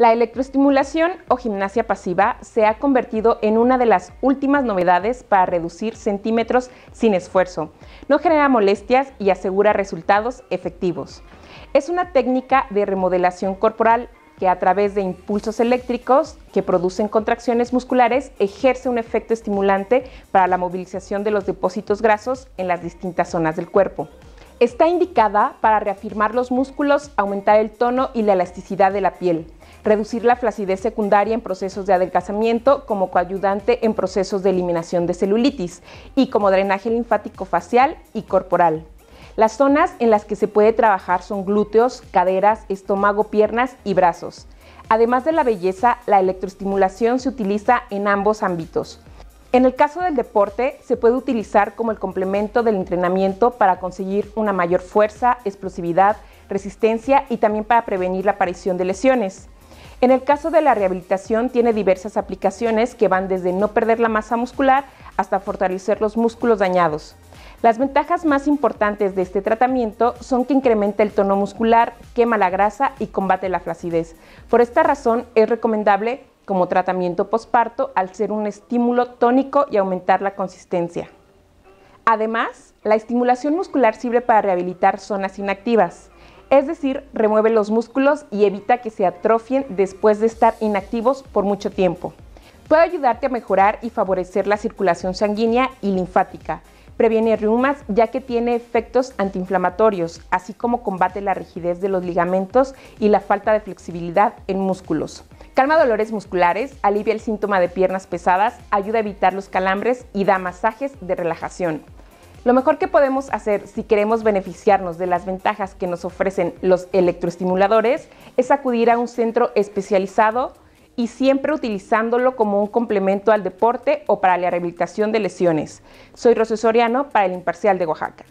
La electroestimulación o gimnasia pasiva se ha convertido en una de las últimas novedades para reducir centímetros sin esfuerzo. No genera molestias y asegura resultados efectivos. Es una técnica de remodelación corporal que a través de impulsos eléctricos que producen contracciones musculares ejerce un efecto estimulante para la movilización de los depósitos grasos en las distintas zonas del cuerpo. Está indicada para reafirmar los músculos, aumentar el tono y la elasticidad de la piel, reducir la flacidez secundaria en procesos de adelgazamiento como coayudante en procesos de eliminación de celulitis y como drenaje linfático facial y corporal. Las zonas en las que se puede trabajar son glúteos, caderas, estómago, piernas y brazos. Además de la belleza, la electroestimulación se utiliza en ambos ámbitos. En el caso del deporte, se puede utilizar como el complemento del entrenamiento para conseguir una mayor fuerza, explosividad, resistencia y también para prevenir la aparición de lesiones. En el caso de la rehabilitación tiene diversas aplicaciones que van desde no perder la masa muscular hasta fortalecer los músculos dañados. Las ventajas más importantes de este tratamiento son que incrementa el tono muscular, quema la grasa y combate la flacidez. Por esta razón es recomendable como tratamiento posparto al ser un estímulo tónico y aumentar la consistencia. Además, la estimulación muscular sirve para rehabilitar zonas inactivas es decir, remueve los músculos y evita que se atrofien después de estar inactivos por mucho tiempo. Puede ayudarte a mejorar y favorecer la circulación sanguínea y linfática. Previene reumas ya que tiene efectos antiinflamatorios, así como combate la rigidez de los ligamentos y la falta de flexibilidad en músculos. Calma dolores musculares, alivia el síntoma de piernas pesadas, ayuda a evitar los calambres y da masajes de relajación. Lo mejor que podemos hacer si queremos beneficiarnos de las ventajas que nos ofrecen los electroestimuladores es acudir a un centro especializado y siempre utilizándolo como un complemento al deporte o para la rehabilitación de lesiones. Soy Rocío Soriano para el Imparcial de Oaxaca.